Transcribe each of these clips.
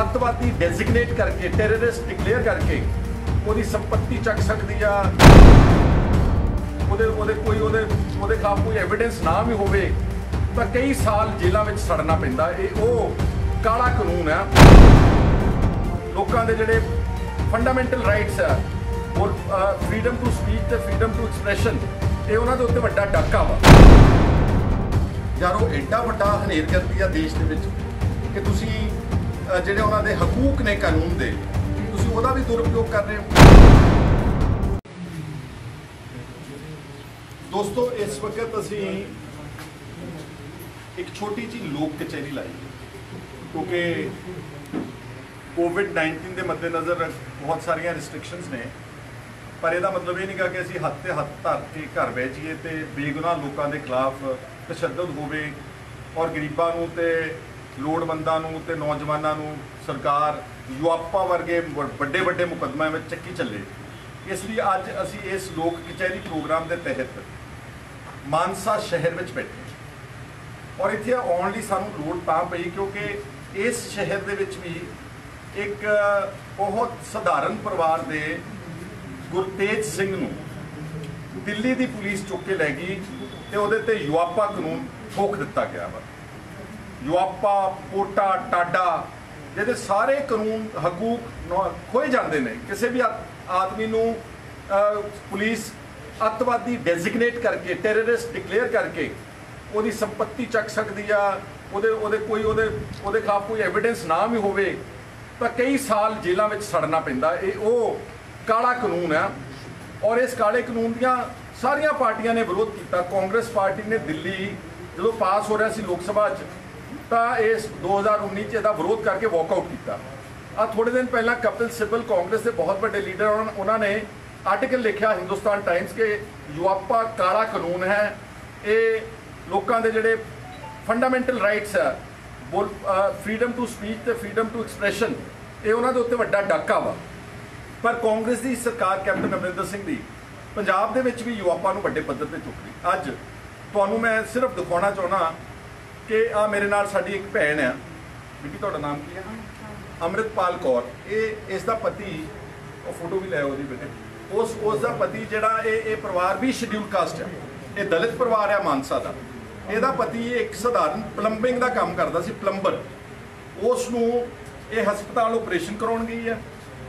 ਅੱਤਵਾਦੀ ਡੈਜ਼ਿਗਨੇਟ ਕਰਕੇ terrorist declare ਕਰਕੇ ਉਹਦੀ ਸੰਪਤੀ ਚੱਕ ਸਕਦੀ ਆ। ਉਹਦੇ ਉਹਦੇ ਕੋਈ, ਉਹਦੇ ਉਹਦੇ ਖਿਲਾਫ ਕੋਈ ਐਵੀਡੈਂਸ ਨਾ ਵੀ ਹੋਵੇ, ਤਾਂ ਕਈ ਸਾਲ ਜੇਲ੍ਹਾਂ ਵਿੱਚ ਸੜਨਾ ਪੈਂਦਾ। ਇਹ ਉਹ ਕਾਲਾ ਕਾਨੂੰਨ ਆ। ਲੋਕਾਂ ਦੇ ਜਿਹੜੇ ਫੰਡਾਮੈਂਟਲ ਰਾਈਟਸ ਆ, ਔਰ ਫਰੀडम ਟੂ ਸਪੀਚ ਤੇ ਫਰੀडम ਟੂ ਐਕਸਪ੍ਰੈਸ਼ਨ ਇਹ ਉਹਨਾਂ ਦੇ ਉੱਤੇ ਵੱਡਾ ਡਾਕਾ ਵਾ। ਯਾਰ, ਉਹ ਐਡਾ ਵੱਡਾ ਹਨੇਰ ਕਰਦੀ ਆ ਦੇਸ਼ ਦੇ ਵਿੱਚ ਕਿ ਤੁਸੀਂ ਜਿਹੜੇ ਉਹਨਾਂ ਦੇ ਹਕੂਕ ਨੇ ਕਾਨੂੰਨ ਦੇ, ਤੁਸੀਂ ਉਹਦਾ ਵੀ ਦੁਰਉਪਯੋਗ ਕਰ ਰਹੇ ਹੋ। ਦੋਸਤੋ, ਇਸ ਵਕਤ ਅਸੀਂ ਇੱਕ ਛੋਟੀ ਜਿਹੀ ਲੋਕ ਕਚਹਿਰੀ ਲਾਈ ਕਿਉਂਕਿ ਕੋਵਿਡ-19 ਦੇ ਮੱਦੇਨਜ਼ਰ ਬਹੁਤ ਸਾਰੀਆਂ ਰਿਸਟ੍ਰਿਕਸ਼ਨਸ ਨੇ, ਪਰ ਇਹਦਾ ਮਤਲਬ ਇਹ ਨਹੀਂਗਾ ਕਿ ਅਸੀਂ ਹੱਥ ਤੇ ਹੱਥ ਧਰ ਕੇ ਘਰ ਬਹਿ ਜਾਈਏ ਤੇ ਬੇਗੁਨਾਹ ਲੋਕਾਂ ਦੇ ਖਿਲਾਫ ਤਸ਼ੱਦਦ ਹੋਵੇ ਔਰ ਗਰੀਬਾਂ ਨੂੰ ਤੇ ਲੋੜਵੰਦਾਂ ਨੂੰ ਤੇ ਨੌਜਵਾਨਾਂ ਨੂੰ ਸਰਕਾਰ, ਯੁਆਪਾ ਵਰਗੇ ਵੱਡੇ ਵੱਡੇ ਮੁਕੱਦਮਿਆਂ ਵਿੱਚ ਚੱਕੀ ਚੱਲੇ। ਇਸ ਲਈ ਅੱਜ ਅਸੀਂ ਇਸ ਲੋਕ ਕਚਹਿਰੀ ਪ੍ਰੋਗਰਾਮ ਦੇ ਤਹਿਤ ਮਾਨਸਾ ਸ਼ਹਿਰ ਵਿੱਚ ਬੈਠੇ ਔਰ ਇੱਥੇ ਆਉਣ ਲਈ ਸਾਨੂੰ ਲੋੜ ਤਾਂ ਪਈ ਕਿਉਂਕਿ ਇਸ ਸ਼ਹਿਰ ਦੇ ਵਿੱਚ ਵੀ ਇੱਕ ਬਹੁਤ ਸਧਾਰਨ ਪਰਿਵਾਰ ਦੇ ਗੁਰਤੇਜ ਸਿੰਘ ਨੂੰ ਦਿੱਲੀ ਦੀ ਪੁਲਿਸ ਚੁੱਕ ਕੇ ਲੈ ਗਈ ਤੇ ਉਹਦੇ ਤੇ ਯੁਆਪਾ ਕਾਨੂੰਨ ਠੋਕ ਦਿੱਤਾ ਗਿਆ ਵਾ। ਯੁਆਪਾ ਪੋਟਾ, ਟਾਡਾ, ਜਿਹਦੇ ਸਾਰੇ ਕਾਨੂੰਨ, ਹਕੂਕ ਖੋਏ ਜਾਂਦੇ ਨੇ। ਕਿਸੇ ਵੀ ਆ- ਆਦਮੀ ਨੂੰ ਪੁਲਿਸ ਅੱਤਵਾਦੀ ਡੈਜ਼ਿਗਨੇਟ ਕਰਕੇ ਟੈਰਰਿਸਟ ਡਿਕਲੇਅਰ ਕਰਕੇ ਉਹਦੀ ਸੰਪਤੀ ਚੱਕ ਸਕਦੀ ਆ, ਉਹਦੇ ਉਹਦੇ ਕੋਈ, ਉਹਦੇ ਉਹਦੇ ਖਿਲਾਫ ਕੋਈ ਐਵੀਡੈਂਸ ਨਾ ਵੀ ਹੋਵੇ, ਤਾਂ ਕਈ ਸਾਲ ਜੇਲ੍ਹਾਂ ਵਿੱਚ ਸੜਨਾ ਪੈਂਦਾ। ਇਹ ਉਹ ਕਾਲਾ ਕਾਨੂੰਨ ਆ। ਔਰ ਇਸ ਕਾਲੇ ਕਾਨੂੰਨ ਦੀਆਂ ਸਾਰੀਆਂ ਪਾਰਟੀਆਂ ਨੇ ਵਿਰੋਧ ਕੀਤਾ। ਕਾਂਗਰਸ ਪਾਰਟੀ ਨੇ ਦਿੱਲੀ, ਜਦੋਂ ਪਾਸ ਹੋ ਰਿਹਾ ਸੀ ਲੋਕ ਸਭਾ 'ਚ ਤਾਂ ਇਸ 2019 ਚ ਇਹਦਾ ਵਿਰੋਧ ਕਰਕੇ ਵਾਕਆਊਟ ਕੀਤਾ। ਆ ਥੋੜੇ ਦਿਨ ਪਹਿਲਾਂ ਕਪਿਲ ਸਿੱਬਲ ਕਾਂਗਰਸ ਦੇ ਬਹੁਤ ਵੱਡੇ ਲੀਡਰ ਉਹਨਾਂ ਨੇ ਆਰਟੀਕਲ ਲਿਖਿਆ ਹਿੰਦੁਸਤਾਨ ਟਾਈਮਸ ਕੇ ਯੁਵਾਪਾ ਕਾਲਾ ਕਾਨੂੰਨ ਹੈ। ਇਹ ਲੋਕਾਂ ਦੇ ਜਿਹੜੇ ਫੰਡਾਮੈਂਟਲ ਰਾਈਟਸ ਹੈ ਬੋਲ ਫਰੀडम ਟੂ ਸਪੀਚ ਤੇ ਫਰੀडम ਟੂ ਐਕਸਪ੍ਰੈਸ਼ਨ ਇਹ ਉਹਨਾਂ ਦੇ ਉੱਤੇ ਵੱਡਾ ਡਾਕਾ ਵਾ। ਪਰ ਕਾਂਗਰਸ ਦੀ ਸਰਕਾਰ ਕੈਪਟਨ ਅਮਰਿੰਦਰ ਸਿੰਘ ਦੀ ਪੰਜਾਬ ਦੇ ਵਿੱਚ ਵੀ ਯੁਵਾਪਾ ਨੂੰ ਵੱਡੇ ਪੱਧਰ ਤੇ ਚੁੱਕ ਰਹੀ। ਅੱਜ ਤੁਹਾਨੂੰ ਮੈਂ ਸਿਰਫ ਦਿਖਾਉਣਾ ਚਾਹਣਾ ਕਿ ਆ ਮੇਰੇ ਨਾਲ ਸਾਡੀ ਇੱਕ ਭੈਣ ਆ। ਬੀਬੀ, ਤੁਹਾਡਾ ਨਾਮ ਕੀ ਹੈ ਅੰਮ੍ਰਿਤਪਾਲ ਕੌਰ। ਇਹ, ਇਸ ਦਾ ਪਤੀ, ਉਹ ਫੋਟੋ ਵੀ ਲੈ ਉਹਦੀ ਜੀ ਬੇਟੇ। ਉਸ ਉਸ ਦਾ ਪਤੀ ਜਿਹੜਾ ਇਹ ਇਹ ਪਰਿਵਾਰ ਵੀ ਸ਼ਡਿਊਲ ਕਾਸਟ ਹੈ ਇਹ ਦਲਿਤ ਪਰਿਵਾਰ ਹੈ ਮਾਨਸਾ ਦਾ। ਇਹਦਾ ਪਤੀ ਇੱਕ ਸਧਾਰਨ ਪਲੰਬਿੰਗ ਦਾ ਕੰਮ ਕਰਦਾ ਸੀ ਪਲੰਬਰ ਉਸ ਨੂੰ ਇਹ ਹਸਪਤਾਲ ਆਪਰੇਸ਼ਨ ਕਰਾਉਣ ਗਈ ਹੈ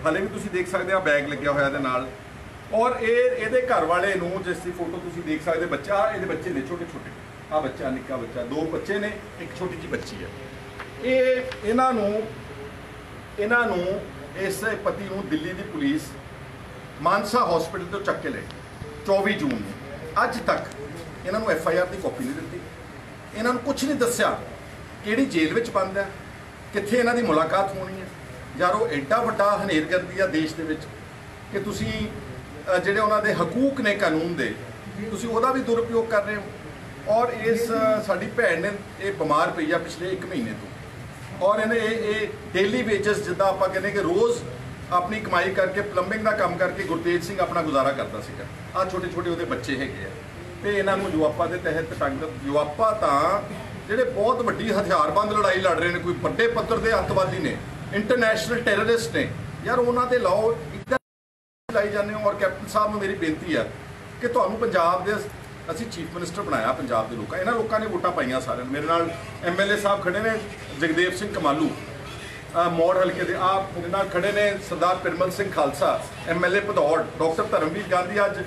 ਹਾਲੇ ਵੀ ਤੁਸੀਂ ਦੇਖ ਸਕਦੇ ਆ, ਬੈਗ ਲੱਗਿਆ ਹੋਇਆ ਇਹਦੇ ਨਾਲ। ਔਰ ਇਹ, ਇਹਦੇ ਘਰ ਵਾਲੇ ਨੂੰ, ਜਿਸ ਦੀ ਫੋਟੋ ਤੁਸੀਂ ਦੇਖ ਸਕਦੇ ਬੱਚਾ, ਇਹਦੇ ਬੱਚੇ ਨੇ ਛੋਟੇ ਛੋਟੇ ਆ ਬੱਚਾ, ਨਿੱਕਾ ਬੱਚਾ, ਦੋ ਬੱਚੇ ਨੇ, ਇੱਕ ਛੋਟੀ ਜਿਹੀ ਬੱਚੀ ਹੈ। ਇਹ ਇਹਨਾਂ ਨੂੰ ਇਹਨਾਂ ਨੂੰ ਇਸ ਪਤੀ ਨੂੰ ਦਿੱਲੀ ਦੀ ਪੁਲਿਸ ਮਾਨਸਾ ਹਸਪੀਟਲ ਤੋਂ ਚੱਕ ਕੇ ਲੈ ਗਈ 24 ਜੂਨ ਨੂੰ। ਅੱਜ ਤੱਕ ਇਹਨਾਂ ਨੂੰ ਐਫ ਆਈ ਆਰ ਦੀ ਕਾਪੀ ਨਹੀਂ ਦਿੱਤੀ। ਇਹਨਾਂ ਨੂੰ ਕੁਝ ਨਹੀਂ ਦੱਸਿਆ ਕਿਹੜੀ ਜੇਲ੍ਹ ਵਿੱਚ ਬੰਦ ਹੈ, ਕਿੱਥੇ ਇਹਨਾਂ ਦੀ ਮੁਲਾਕਾਤ ਹੋਣੀ ਹੈ। ਯਾਰ ਉਹ ਐਡਾ ਵੱਡਾ ਹਨੇਰਗਰਦੀ ਆ ਦੇਸ਼ ਦੇ ਵਿੱਚ ਕਿ ਤੁਸੀਂ ਜਿਹੜੇ ਉਹਨਾਂ ਦੇ ਹਕੂਕ ਨੇ ਕਾਨੂੰਨ ਦੇ, ਤੁਸੀਂ ਉਹਦਾ ਵੀ ਦੁਰਉਪਯੋਗ ਕਰ ਰਹੇ ਹੋ। ਔਰ ਇਸ ਸਾਡੀ ਭੈਣ ਨੇ ਇਹ ਬਿਮਾਰ ਪਈ ਆ ਪਿਛਲੇ 1 ਮਹੀਨੇ ਤੋਂ। ਔਰ ਇਹਨੇ ਇਹ ਇਹ ਡੇਲੀ ਵੇਜਸ ਜਿੱਦਾਂ ਆਪਾਂ ਕਹਿੰਦੇ ਕਿ ਰੋਜ਼ ਆਪਣੀ ਕਮਾਈ ਕਰਕੇ ਪਲੰਬਿੰਗ ਦਾ ਕੰਮ ਕਰਕੇ ਗੁਰਤੇਜ ਸਿੰਘ ਆਪਣਾ ਗੁਜ਼ਾਰਾ ਕਰਦਾ ਸੀਗਾ। ਆ ਛੋਟੇ ਛੋਟੇ ਉਹਦੇ ਬੱਚੇ ਹੈਗੇ ਆ। ਤੇ ਇਹਨਾਂ ਨੂੰ ਯੁਵਾਪਾ ਦੇ ਤਹਿਤ ਟੰਗ ਯੁਵਾਪਾ ਤਾਂ ਜਿਹੜੇ ਬਹੁਤ ਵੱਡੀ ਹਥਿਆਰਬੰਦ ਲੜਾਈ ਲੜ ਰਹੇ ਨੇ, ਕੋਈ ਵੱਡੇ ਪੱਧਰ ਦੇ ਅੱਤਵਾਦੀ ਨੇ ਇੰਟਰਨੈਸ਼ਨਲ ਟੈਰਰਿਸਟ ਨੇ। ਯਾਰ ਉਹਨਾਂ 'ਤੇ ਲਾਓ, ਇੱਦਾਂ ਲਾਈ ਜਾਂਦੇ ਹੋ। ਔਰ ਕੈਪਟਨ ਸਾਹਿਬ ਨੂੰ ਮੇਰੀ ਬੇਨਤੀ ਆ ਕਿ ਤੁਹਾਨੂੰ ਪੰਜਾਬ ਦੇ ਅਸੀਂ ਚੀਫ ਮਿਨਿਸਟਰ ਬਣਾਇਆ ਪੰਜਾਬ ਦੇ ਲੋਕਾਂ ਇਹਨਾਂ ਲੋਕਾਂ ਨੇ ਵੋਟਾਂ ਪਾਈਆਂ ਸਾਰਿਆਂ ਨੂੰ। ਮੇਰੇ ਨਾਲ ਐਮਐਲਏ ਸਾਹਿਬ ਖੜੇ ਨੇ, ਜਗਦੇਵ ਸਿੰਘ ਕਮਾਲੂ ਮੋੜ ਹਲਕੇ ਦੇ। ਆਪ ਮੇਰੇ ਨਾਲ ਖੜੇ ਨੇ ਸਰਦਾਰ ਪਿਰਮਲ ਸਿੰਘ ਖਾਲਸਾ ਐਮਐਲਏ ਭਦੌੜ, ਡਾਕਟਰ ਧਰਮਵੀਰ ਗਾਂਧੀ ਅੱਜ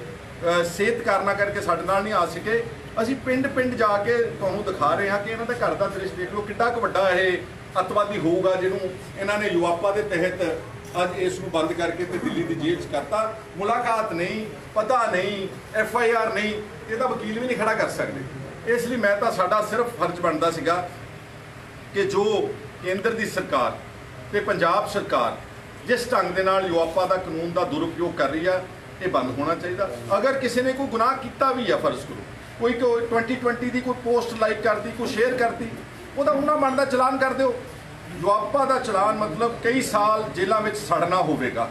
ਸਿਹਤ ਕਾਰਨਾਂ ਕਰਕੇ ਸਾਡੇ ਨਾਲ ਨਹੀਂ ਆ ਸਕੇ। ਅਸੀਂ ਪਿੰਡ ਪਿੰਡ ਜਾ ਕੇ ਤੁਹਾਨੂੰ ਦਿਖਾ ਰਹੇ ਹਾਂ ਕਿ ਇਹਨਾਂ ਦੇ ਘਰ ਦਾ ਦ੍ਰਿਸ਼ ਦੇਖ ਲਓ। ਕਿੱਡਾ ਕੁ ਵੱਡਾ ਇਹ ਅੱਤਵਾਦੀ ਹੋਊਗਾ ਜਿਹਨੂੰ ਇਹਨਾਂ ਨੇ ਯੁਵਾਪਾ ਦੇ ਤਹਿਤ ਅੱਜ ਇਸ ਨੂੰ ਬੰਦ ਕਰਕੇ ਤੇ ਦਿੱਲੀ ਦੀ ਜੇਲ੍ਹ 'ਚ ਕਰਤਾ। ਮੁਲਾਕਾਤ ਨਹੀਂ, ਪਤਾ ਨਹੀਂ, ਐਫ ਆਈ ਆਰ ਨਹੀਂ। ਇਹਦਾ ਵਕੀਲ ਵੀ ਨਹੀਂ ਖੜਾ ਕਰ ਸਕਦੇ। ਇਸ ਲਈ ਮੈਂ ਤਾਂ ਸਾਡਾ ਸਿਰਫ ਫਰਜ਼ ਬਣਦਾ ਸੀਗਾ ਕਿ ਜੋ ਕੇਂਦਰ ਦੀ ਸਰਕਾਰ ਤੇ ਪੰਜਾਬ ਸਰਕਾਰ ਜਿਸ ਢੰਗ ਦੇ ਨਾਲ ਯੁਵਾਪਾ ਦਾ ਕਾਨੂੰਨ ਦਾ ਦੁਰਉਪਯੋਗ ਕਰ ਰਹੀ ਆ, ਇਹ ਬੰਦ ਹੋਣਾ ਚਾਹੀਦਾ। ਅਗਰ ਕਿਸੇ ਨੇ ਕੋਈ ਗੁਨਾਹ ਕੀਤਾ ਵੀ ਆ ਫਰਜ਼ ਕਰੋ ਕੋਈ ਕੋਈ 2020 ਦੀ ਕੋਈ ਪੋਸਟ ਲਾਈਕ ਕਰਦੀ ਕੋਈ ਸ਼ੇਅਰ ਕਰਦੀ ਉਹਦਾ ਉਹਨਾਂ ਮਨ ਦਾ ਚਲਾਨ ਕਰ ਦਿਓ। ਯੁਆਪਾ ਦਾ ਚਲਾਨ ਮਤਲਬ ਕਈ ਸਾਲ ਜੇਲ੍ਹਾਂ ਵਿੱਚ ਸੜਨਾ ਹੋਵੇਗਾ।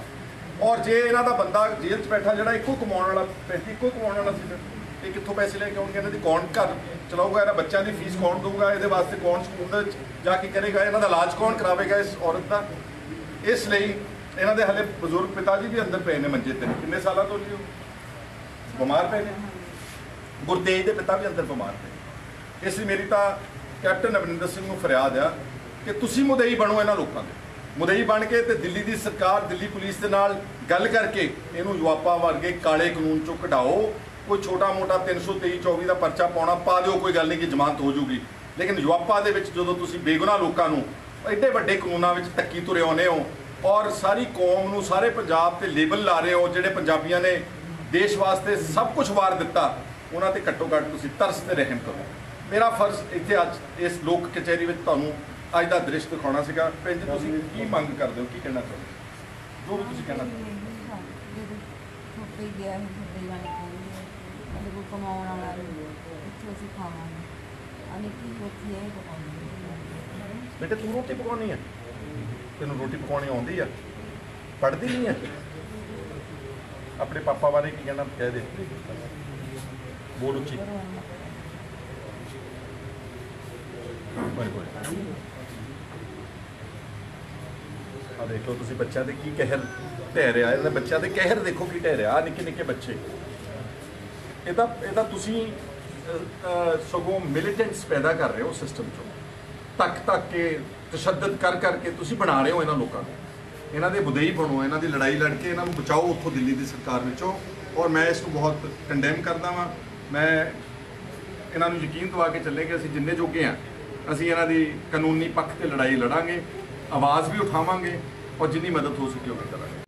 ਔਰ ਜੇ ਇਹਨਾਂ ਦਾ ਬੰਦਾ ਜੇਲ੍ਹ 'ਚ ਬੈਠਾ, ਜਿਹੜਾ ਇੱਕੋ ਕਮਾਉਣ ਵਾਲਾ ਪੈਂਤੀ ਇੱਕੋ ਕਮਾਉਣ ਵਾਲਾ ਸੀ ਇਹ ਕਿੱਥੋਂ ਪੈਸੇ ਲੈ ਕੇ ਆਉਣਗੇ? ਇਹਨਾਂ ਦੀ ਕੌਣ ਘਰ ਚਲਾਊਗਾ? ਇਹਨਾਂ ਬੱਚਿਆਂ ਦੀ ਫੀਸ ਕੌਣ ਦੇਊਗਾ? ਇਹਦੇ ਵਾਸਤੇ ਕੌਣ ਸਕੂਲ ਦੇ ਵਿੱਚ ਜਾ ਕੇ ਕਰੇਗਾ? ਇਹਨਾਂ ਦਾ ਇਲਾਜ ਕੌਣ ਕਰਾਵੇਗਾ ਇਸ ਔਰਤ ਦਾ? ਇਸ ਲਈ ਇਹਨਾਂ ਦੇ ਹਲੇ ਬਜ਼ੁਰਗ ਪਿਤਾ ਜੀ ਵੀ ਅੰਦਰ ਪਏ ਨੇ ਮੰਜੇ ਤੇ। ਕਿੰਨੇ ਸਾਲਾਂ ਤੋਂ ਜੀ ਬਿਮਾਰ ਪਏ ਨੇ? ਗੁਰਦੇਜ ਦੇ ਪਿਤਾ ਵੀ ਅੰਦਰ ਬਿਮਾਰ ਨੇ। ਇਸ ਲਈ ਮੇਰੀ ਤਾਂ ਕੈਪਟਨ ਅਮਰਿੰਦਰ ਸਿੰਘ ਨੂੰ ਫਰਿਆਦ ਆ ਕਿ ਤੁਸੀਂ ਮੁਦਈ ਬਣੋ ਇਹਨਾਂ ਲੋਕਾਂ ਦੇ। ਮੁਦਈ ਬਣ ਕੇ ਤੇ ਦਿੱਲੀ ਦੀ ਸਰਕਾਰ, ਦਿੱਲੀ ਪੁਲਿਸ ਦੇ ਨਾਲ ਗੱਲ ਕਰਕੇ ਇਹਨੂੰ ਯੁਵਾਪਾ ਵਰਗੇ ਕਾਲੇ ਕਾਨੂੰਨ ਚੋਂ ਕਢਾਓ। ਕੋਈ ਛੋਟਾ ਮੋਟਾ 323 24 ਦਾ ਪਰਚਾ ਪਾਉਣਾ ਪਾ ਦਿਓ, ਕੋਈ ਗੱਲ ਨਹੀਂ ਕਿ ਜ਼ਮਾਨਤ ਹੋ ਜੂਗੀ। ਲੇਕਿਨ ਯੁਵਾਪਾ ਦੇ ਵਿੱਚ ਜਦੋਂ ਤੁਸੀਂ ਬੇਗੁਨਾਹ ਲੋਕਾਂ ਨੂੰ ਐਡੇ ਵੱਡੇ ਕਾਨੂੰਨਾਂ ਵਿੱਚ ਤੱਕੀ ਤੁਰੇ ਆਉਂਦੇ ਹੋ ਔਰ ਸਾਰੀ ਕੌਮ ਨੂੰ, ਸਾਰੇ ਪੰਜਾਬ ਤੇ ਲੇਬਲ ਲਾ ਰਹੇ ਹੋ, ਜਿਹੜੇ ਪੰਜਾਬੀਆਂ ਨੇ ਦੇਸ਼ ਵਾਸਤੇ ਸਭ ਕੁਝ ਵਾਰ ਦਿੱਤਾ, ਉਹਨਾਂ ਤੇ ਘੱਟੋ ਘੱਟ ਤੁਸੀਂ ਤਰਸ ਤੇ ਰਹਿਮ ਕਰੋ। ਮੇਰਾ ਫਰਜ਼ ਇੱਥੇ ਅੱਜ ਇਸ ਲੋਕ ਕਚਹਿਰੀ ਵਿੱਚ ਤੁਹਾਨੂੰ ਅੱਜ ਦਾ ਦ੍ਰਿਸ਼ ਦਿਖਾਉਣਾ ਸੀਗਾ। ਭੈਣ ਤੁਸੀਂ ਕੀ ਮੰਗ ਕਰਦੇ ਹੋ? ਕੀ ਕਹਿਣਾ ਚਾਹੁੰਦੇ ਹੋ? ਜੋ ਵੀ ਤੁਸੀਂ ਕਹਿਣਾ ਚਾਹੁੰਦੇ ਹੋ। ਸਾਡੇ ਕੋਲ ਕਮਾਉਣ ਵਾਲਾ ਨਹੀਂ ਇੱਥੇ ਅਸੀਂ ਖਾਵਾਂਗੇ ਅਨੇ ਕੀ ਉੱਥੇ ਇਹ ਪਕਾਉਂਦੇ ਬੇਟੇ ਤੂੰ ਰੋਟੀ ਪਕਾਉਣੀ ਹੈ ਤੈਨੂੰ ਰੋਟੀ ਪਕਾਉਣੀ ਆਉਂਦੀ ਆ ਪੜ੍ਹਦੀ ਨਹੀਂ ਹੈ ਆਪਣੇ ਪਾਪਾ ਬਾਰੇ ਕੀ ਕਹਿਣਾ ਕਹਿ ਦੇ ਬੋਲ ਉੱਚੀ ਬੜੀ ਬੜੀ ਆ ਦੇਖੋ ਤੁਸੀਂ ਬੱਚਿਆਂ ਦੇ ਕੀ ਕਹਿਰ ਢਹਿ ਰਿਹਾ ਇਹਨਾਂ ਬੱਚਿਆਂ ਦੇ ਕਹਿਰ ਦੇਖੋ ਕੀ ਢਹਿ ਰਿਹਾ ਨਿੱਕੇ ਨਿੱਕੇ ਬੱਚੇ ਇਹਦਾ ਇਹਦਾ ਤੁਸੀਂ ਅਹ, ਅਹ, ਸਗੋਂ ਮਿਲੀਟੈਂਟਸ ਪੈਦਾ ਕਰ ਰਹੇ ਹੋ ਸਿਸਟਮ ਚੋਂ। ਤੱਕ ਤੱਕ ਕੇ ਤਸ਼ੱਦਦ ਕਰ ਕਰਕੇ ਤੁਸੀਂ ਬਣਾ ਰਹੇ ਹੋ ਇਹਨਾਂ ਲੋਕਾਂ ਨੂੰ। ਇਹਨਾਂ ਦੇ ਬੁਦਈ ਬਣੋ ਇਹਨਾਂ ਦੀ ਲੜਾਈ ਲੜ ਕੇ ਇਹਨਾਂ ਨੂੰ ਬਚਾਓ ਉੱਥੋਂ ਦਿੱਲੀ ਦੀ ਸਰਕਾਰ ਵਿੱਚੋਂ। ਔਰ ਮੈਂ ਇਸ ਨੂੰ ਬਹੁਤ ਕੰਡੈਮ ਕਰਦਾ ਵਾਂ। ਮੈਂ ਇਹਨਾਂ ਨੂੰ ਯਕੀਨ ਦਿਵਾ ਕੇ ਚੱਲੇ ਕਿ ਅਸੀਂ ਜਿੰਨੇ ਜੋਗੇ ਆ ਅਸੀਂ ਇਹਨਾਂ ਦੀ ਕਾਨੂੰਨੀ ਪੱਖ ਤੇ ਲੜਾਈ ਲੜਾਂਗੇ ਆਵਾਜ਼ ਵੀ ਉਠਾਵਾਂਗੇ ਔਰ ਜਿੰਨੀ ਮਦਦ ਹੋ ਸਕੇ ਉਹ ਵੀ ਕਰਾਂਗੇ।